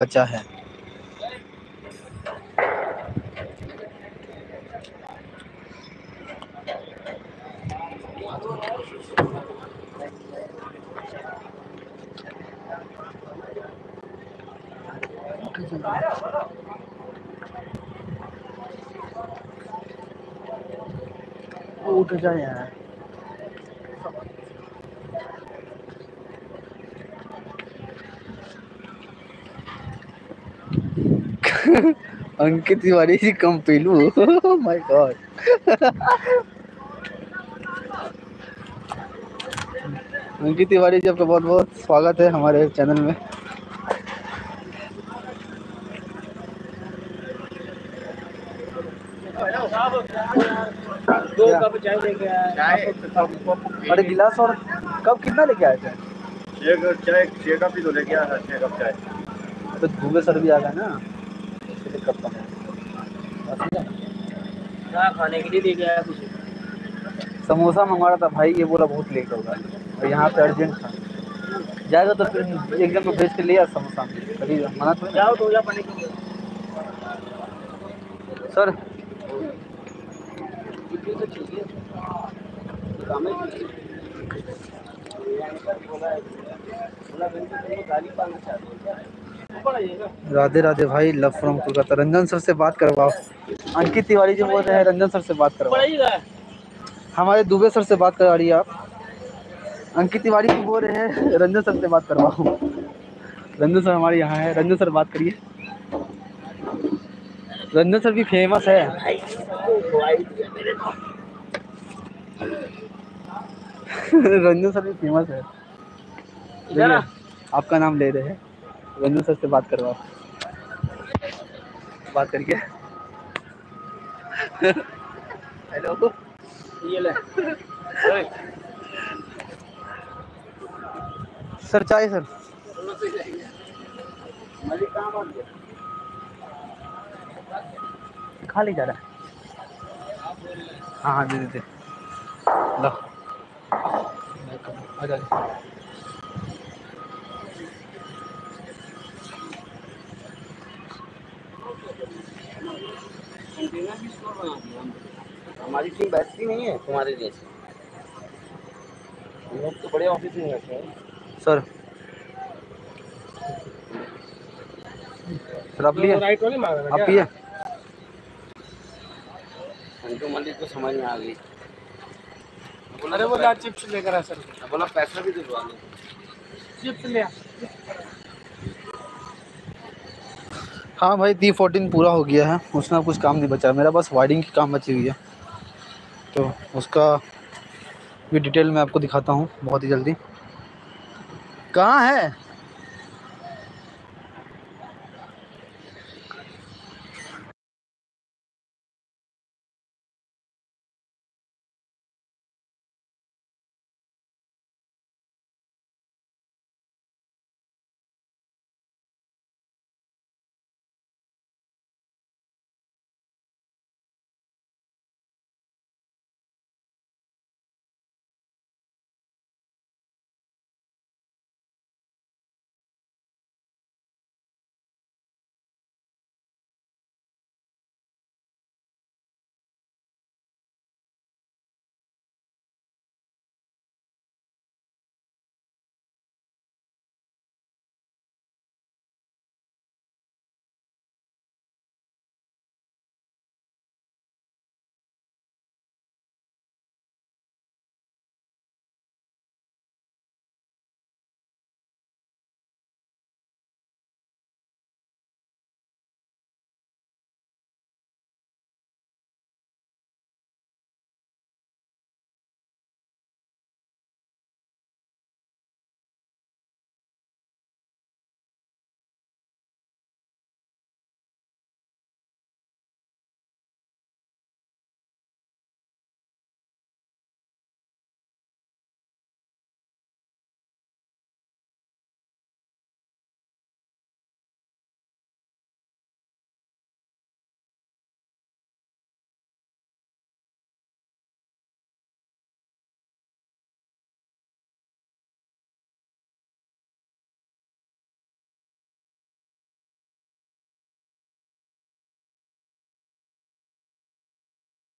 बचा है। उठ जाए यार। अंकित तिवारी जी कम पीलू माय गॉड अंकित तिवारी जी आपका बहुत बहुत स्वागत है हमारे चैनल में दो कप चाय लेके आया। अरे गिलास और कब कितना लेके आए थे? एक चाय छः कप ही तो लेके आया था छः कप चाय। तो भूखे सर भी आ गए ना। लिए करता हूँ खाने के लिए लेके आया कुछ? समोसा मंगवा रहा था भाई ये बोला बहुत लेट होगा और यहाँ पे अर्जेंट था। जाएगा तो फिर एक जन को भेज के ले आ समोसा। कभी मना ना। जाओ तो जा पानी सर राधे राधे भाई love from Kolkata Ranjan sir से बात करवाओ। अंकित तिवारी जी बोल रहे हैं रंजन सर से बात करवाओ। हमारे दुबे सर से बात करा रही है आप। अंकित तिवारी जी बोल रहे हैं रंजन सर से बात करवाओ। रंजन सर हमारे यहाँ है। रंजन सर बात करिए। रंजन सर भी फ़ेमस है। रंजन सर भी फ़ेमस है। आपका नाम ले रहे हैं। रंजन सर से बात करवाओ। बात करके हेलो ये ले। सर चाय सर। खा ले जा रहा है। हाँ हाँ दे देते। लो। आ हमारी टीम बैठती नहीं है तुम्हारे जैसे हम लोग तो बड़े ऑफ़िस में बैठे हैं। सर सर आप लिए। राइट वाली मांग रहा आप पिए संजू मलिक को समझ में आ गई। अरे वो चिप्स लेकर आ सर। बोला पैसा भी दिलवा लो। चिप्स ले आ। हाँ भाई टी फोर्टीन पूरा हो गया है। उसमें कुछ काम नहीं बचा। मेरा बस वायरिंग की काम बची हुई है। तो उसका भी डिटेल मैं आपको दिखाता हूँ बहुत ही जल्दी। कहाँ है?